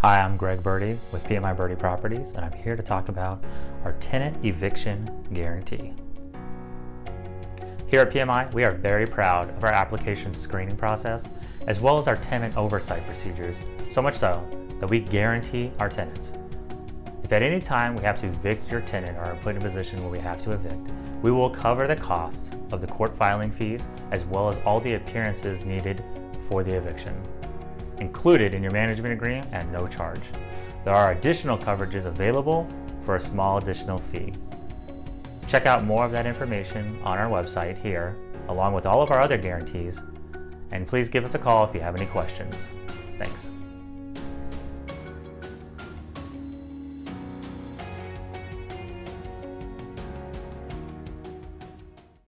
Hi, I'm Greg Birdy with PMI Birdy Properties, and I'm here to talk about our tenant eviction guarantee. Here at PMI, we are very proud of our application screening process, as well as our tenant oversight procedures, so much so that we guarantee our tenants. If at any time we have to evict your tenant or are put in a position where we have to evict, we will cover the costs of the court filing fees as well as all the appearances needed for the eviction, included in your management agreement at no charge. There are additional coverages available for a small additional fee. Check out more of that information on our website here, along with all of our other guarantees, and please give us a call if you have any questions. Thanks.